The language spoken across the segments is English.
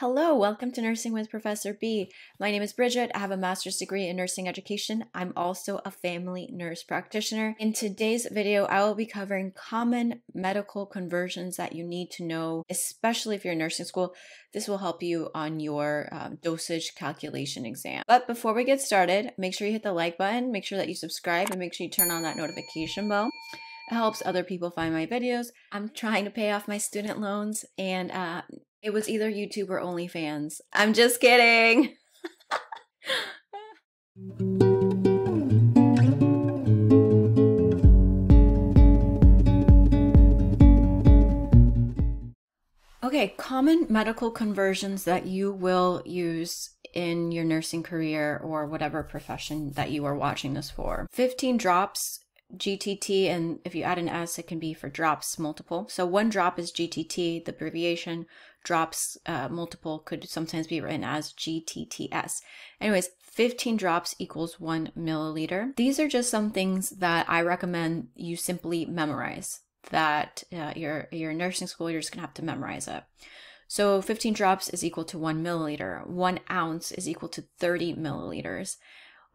Hello, welcome to Nursing with Professor B. My name is Bridget. I have a master's degree in nursing education. I'm also a family nurse practitioner. In today's video, I will be covering common medical conversions that you need to know, especially if you're in nursing school. This will help you on your um, dosage calculation exam. But before we get started, make sure you hit the like button, make sure that you subscribe, and make sure you turn on that notification bell. It helps other people find my videos. I'm trying to pay off my student loans and uh, it was either YouTube or OnlyFans. I'm just kidding. Okay, common medical conversions that you will use in your nursing career or whatever profession that you are watching this for. 15 drops GTT, and if you add an S, it can be for drops multiple. So one drop is GTT, the abbreviation. Drops uh, multiple could sometimes be written as GTTS. Anyways, 15 drops equals one milliliter. These are just some things that I recommend you simply memorize. That uh, your your nursing school, you're just gonna have to memorize it. So 15 drops is equal to one milliliter. One ounce is equal to 30 milliliters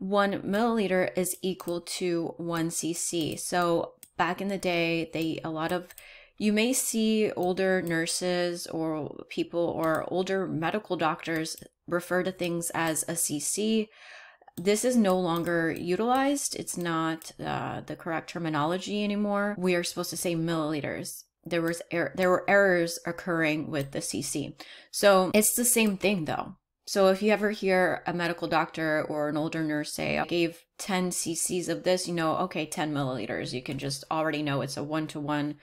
one milliliter is equal to one cc. So back in the day, they a lot of you may see older nurses or people or older medical doctors refer to things as a cc. This is no longer utilized. It's not uh, the correct terminology anymore. We are supposed to say milliliters there was er- there were errors occurring with the cc so it's the same thing though so if you ever hear a medical doctor or an older nurse say, I gave 10 cc's of this, you know, okay, 10 milliliters. You can just already know it's a one to one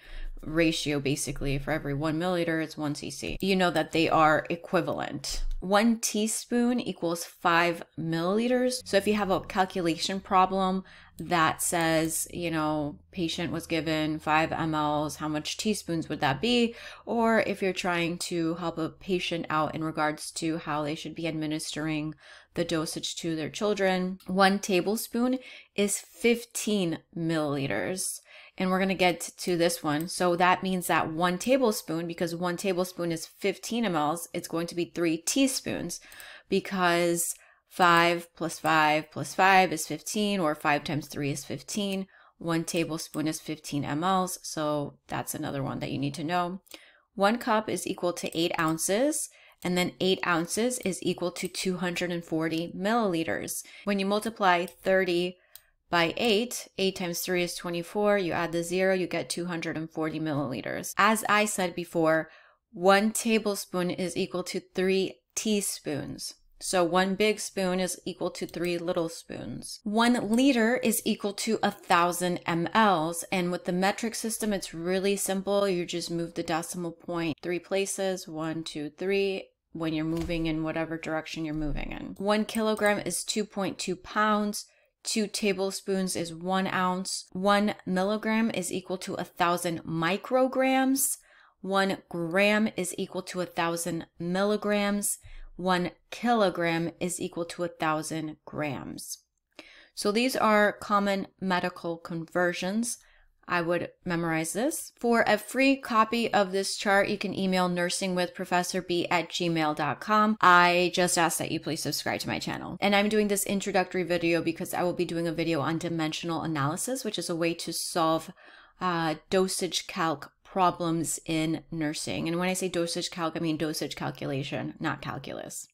ratio basically. For every one milliliter, it's one cc. You know that they are equivalent. One teaspoon equals five milliliters. So if you have a calculation problem that says, you know, patient was given five mLs, how much teaspoons would that be? Or if you're trying to help a patient out in regards to how they should be administering the dosage to their children, one tablespoon is 15 milliliters. And we're going to get to this one. So that means that one tablespoon, because one tablespoon is 15 mLs, it's going to be three teaspoons because 5 plus 5 plus 5 is 15, or 5 times 3 is 15. One tablespoon is 15 mLs, so that's another one that you need to know. One cup is equal to 8 ounces, and then 8 ounces is equal to 240 milliliters. When you multiply 30 by 8, 8 times 3 is 24, you add the 0, you get 240 milliliters. As I said before, 1 tablespoon is equal to 3 teaspoons. So one big spoon is equal to three little spoons. One liter is equal to a thousand mLs. And with the metric system, it's really simple. You just move the decimal point three places, one, two, three, when you're moving in whatever direction you're moving in. One kilogram is 2.2 pounds. Two tablespoons is one ounce. One milligram is equal to a thousand micrograms. One gram is equal to a thousand milligrams one kilogram is equal to a thousand grams. So these are common medical conversions. I would memorize this. For a free copy of this chart, you can email nursingwithprofessorb at gmail.com. I just ask that you please subscribe to my channel. And I'm doing this introductory video because I will be doing a video on dimensional analysis, which is a way to solve uh, dosage calc problems in nursing. And when I say dosage calc, I mean dosage calculation, not calculus.